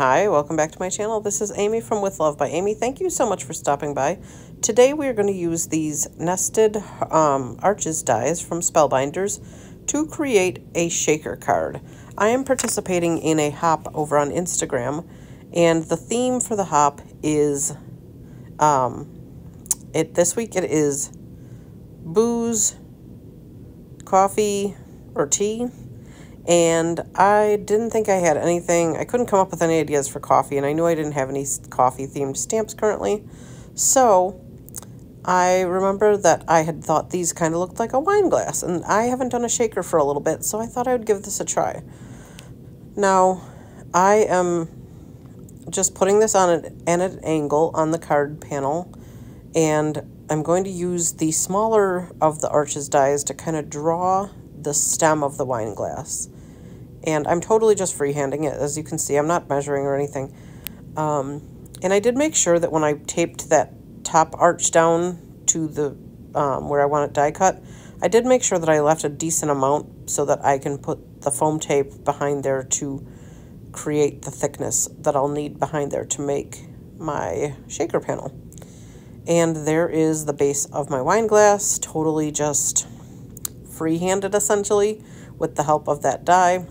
Hi, welcome back to my channel. This is Amy from With Love by Amy. Thank you so much for stopping by. Today we are going to use these nested um, arches dies from Spellbinders to create a shaker card. I am participating in a hop over on Instagram and the theme for the hop is um, it this week it is booze, coffee, or tea and I didn't think I had anything. I couldn't come up with any ideas for coffee, and I knew I didn't have any coffee themed stamps currently. So I remember that I had thought these kind of looked like a wine glass, and I haven't done a shaker for a little bit, so I thought I would give this a try. Now, I am just putting this on an, at an angle on the card panel, and I'm going to use the smaller of the arches dies to kind of draw the stem of the wine glass. And I'm totally just freehanding it. As you can see, I'm not measuring or anything. Um, and I did make sure that when I taped that top arch down to the um, where I want it die cut, I did make sure that I left a decent amount so that I can put the foam tape behind there to create the thickness that I'll need behind there to make my shaker panel. And there is the base of my wine glass, totally just free-handed essentially with the help of that die.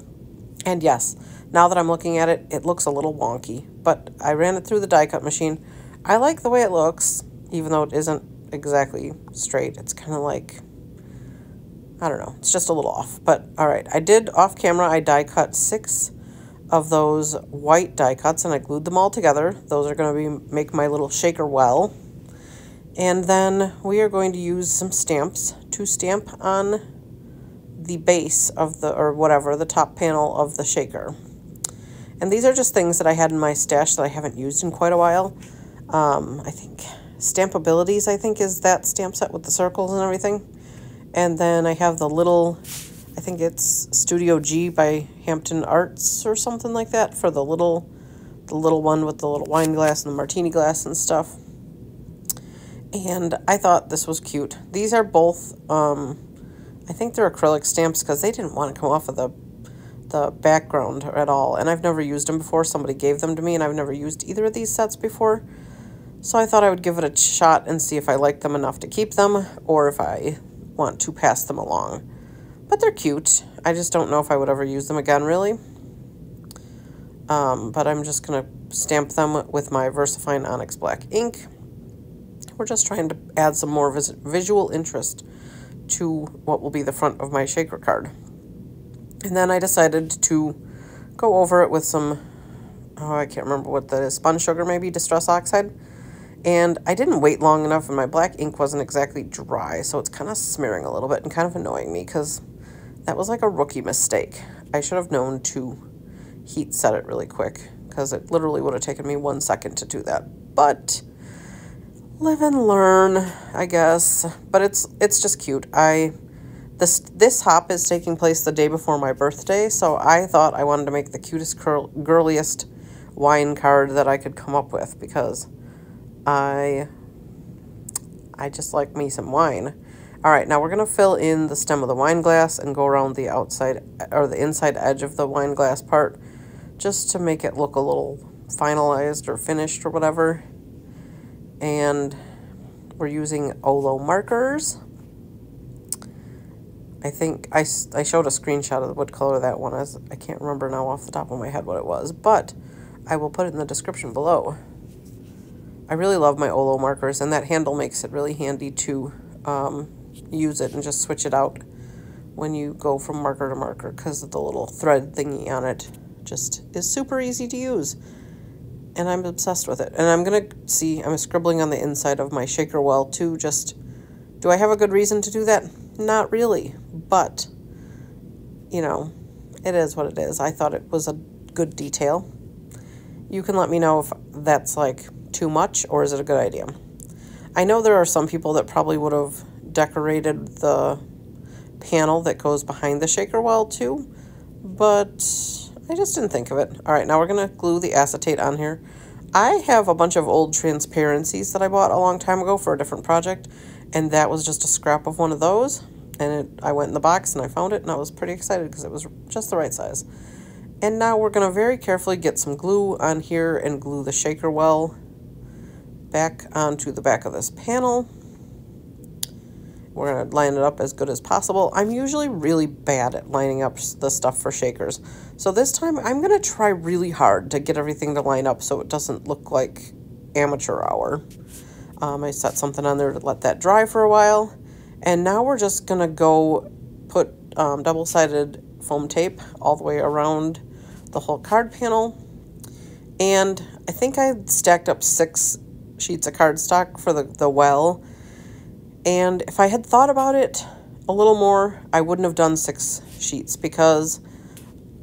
And yes, now that I'm looking at it, it looks a little wonky, but I ran it through the die cut machine. I like the way it looks, even though it isn't exactly straight. It's kind of like, I don't know, it's just a little off. But all right, I did off camera, I die cut six of those white die cuts and I glued them all together. Those are going to be make my little shaker well. And then we are going to use some stamps to stamp on the base of the, or whatever, the top panel of the shaker. And these are just things that I had in my stash that I haven't used in quite a while. Um, I think Stampabilities, I think, is that stamp set with the circles and everything. And then I have the little, I think it's Studio G by Hampton Arts or something like that for the little, the little one with the little wine glass and the martini glass and stuff. And I thought this was cute. These are both um, I think they're acrylic stamps because they didn't want to come off of the the background at all. And I've never used them before. Somebody gave them to me and I've never used either of these sets before. So I thought I would give it a shot and see if I like them enough to keep them or if I want to pass them along. But they're cute. I just don't know if I would ever use them again, really. Um, but I'm just going to stamp them with my VersaFine Onyx Black ink. We're just trying to add some more vis visual interest to what will be the front of my shaker card. And then I decided to go over it with some, oh, I can't remember what that is, Spun Sugar maybe, distress oxide. And I didn't wait long enough and my black ink wasn't exactly dry, so it's kind of smearing a little bit and kind of annoying me because that was like a rookie mistake. I should have known to heat set it really quick because it literally would have taken me one second to do that. But live and learn, I guess. But it's it's just cute. I this this hop is taking place the day before my birthday, so I thought I wanted to make the cutest curl, girliest wine card that I could come up with because I I just like me some wine. All right, now we're going to fill in the stem of the wine glass and go around the outside or the inside edge of the wine glass part just to make it look a little finalized or finished or whatever and we're using Olo markers. I think I, I showed a screenshot of what color that one is. I can't remember now off the top of my head what it was, but I will put it in the description below. I really love my Olo markers, and that handle makes it really handy to um, use it and just switch it out when you go from marker to marker because of the little thread thingy on it just is super easy to use and I'm obsessed with it. And I'm going to see, I'm scribbling on the inside of my shaker well too, just, do I have a good reason to do that? Not really, but, you know, it is what it is. I thought it was a good detail. You can let me know if that's like too much or is it a good idea. I know there are some people that probably would have decorated the panel that goes behind the shaker well too, but I just didn't think of it. All right, now we're going to glue the acetate on here. I have a bunch of old transparencies that I bought a long time ago for a different project, and that was just a scrap of one of those. And it, I went in the box and I found it, and I was pretty excited because it was just the right size. And now we're going to very carefully get some glue on here and glue the shaker well back onto the back of this panel. We're going to line it up as good as possible. I'm usually really bad at lining up the stuff for shakers. So this time I'm going to try really hard to get everything to line up so it doesn't look like amateur hour. Um, I set something on there to let that dry for a while. And now we're just going to go put um, double-sided foam tape all the way around the whole card panel. And I think I stacked up six sheets of cardstock for the, the well and if I had thought about it a little more, I wouldn't have done six sheets because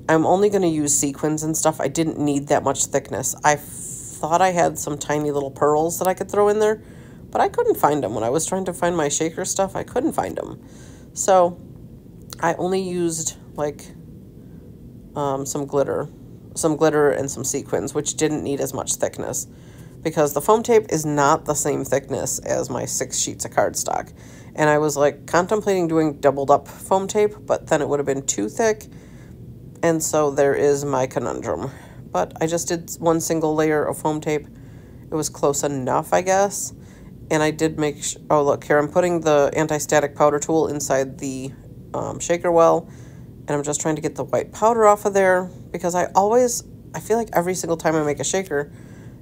I'm only going to use sequins and stuff. I didn't need that much thickness. I thought I had some tiny little pearls that I could throw in there, but I couldn't find them. When I was trying to find my shaker stuff, I couldn't find them. So I only used like um, some glitter, some glitter and some sequins, which didn't need as much thickness because the foam tape is not the same thickness as my six sheets of cardstock. And I was like contemplating doing doubled up foam tape, but then it would have been too thick. And so there is my conundrum. But I just did one single layer of foam tape. It was close enough, I guess. And I did make, oh look, here I'm putting the anti-static powder tool inside the um, shaker well. And I'm just trying to get the white powder off of there because I always, I feel like every single time I make a shaker,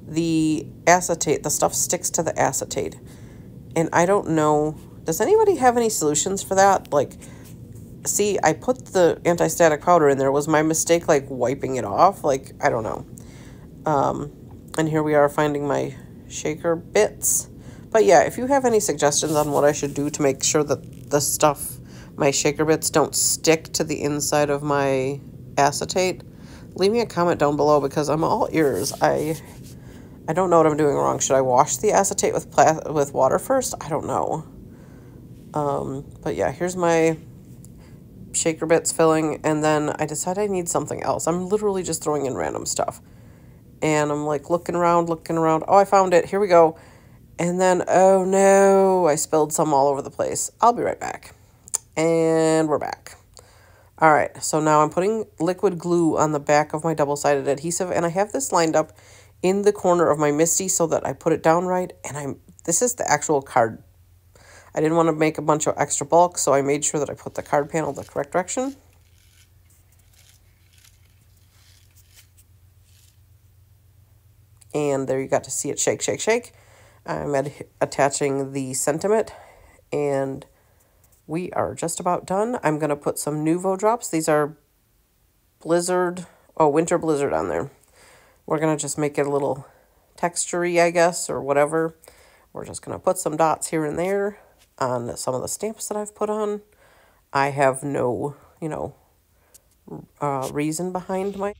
the acetate, the stuff sticks to the acetate. And I don't know, does anybody have any solutions for that? Like, see, I put the anti-static powder in there. Was my mistake, like, wiping it off? Like, I don't know. Um, and here we are finding my shaker bits. But yeah, if you have any suggestions on what I should do to make sure that the stuff, my shaker bits, don't stick to the inside of my acetate, leave me a comment down below because I'm all ears. I I don't know what I'm doing wrong. Should I wash the acetate with with water first? I don't know. Um, but yeah, here's my shaker bits filling, and then I decide I need something else. I'm literally just throwing in random stuff. And I'm like looking around, looking around. Oh, I found it. Here we go. And then, oh no, I spilled some all over the place. I'll be right back. And we're back. All right, so now I'm putting liquid glue on the back of my double-sided adhesive, and I have this lined up in the corner of my MISTI so that I put it down right. And I'm this is the actual card. I didn't want to make a bunch of extra bulk, so I made sure that I put the card panel the correct direction. And there you got to see it shake, shake, shake. I'm attaching the sentiment and we are just about done. I'm going to put some Nuvo drops. These are Blizzard, oh, Winter Blizzard on there. We're going to just make it a little textury, I guess, or whatever. We're just going to put some dots here and there on some of the stamps that I've put on. I have no, you know, uh, reason behind my...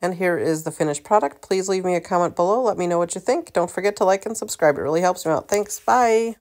And here is the finished product. Please leave me a comment below. Let me know what you think. Don't forget to like and subscribe. It really helps me out. Thanks. Bye.